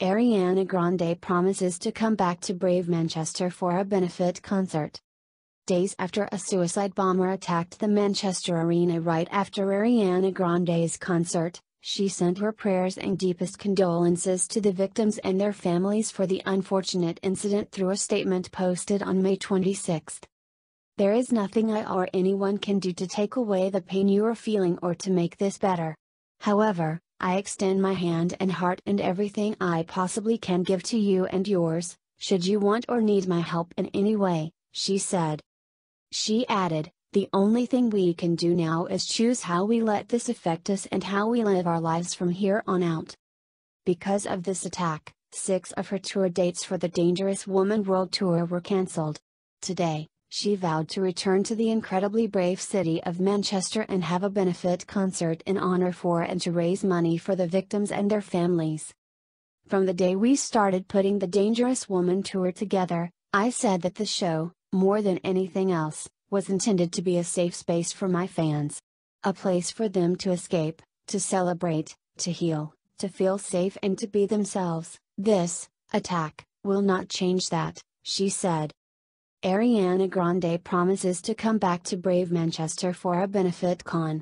Ariana Grande promises to come back to Brave Manchester for a benefit concert. Days after a suicide bomber attacked the Manchester Arena right after Ariana Grande's concert, she sent her prayers and deepest condolences to the victims and their families for the unfortunate incident through a statement posted on May 26. There is nothing I or anyone can do to take away the pain you are feeling or to make this better. However, I extend my hand and heart and everything I possibly can give to you and yours, should you want or need my help in any way, she said. She added, The only thing we can do now is choose how we let this affect us and how we live our lives from here on out. Because of this attack, six of her tour dates for the Dangerous Woman World Tour were cancelled. Today, she vowed to return to the incredibly brave city of Manchester and have a benefit concert in honor for and to raise money for the victims and their families. From the day we started putting the Dangerous Woman tour together, I said that the show, more than anything else, was intended to be a safe space for my fans. A place for them to escape, to celebrate, to heal, to feel safe and to be themselves. This, attack, will not change that, she said. Ariana Grande promises to come back to Brave Manchester for a benefit con.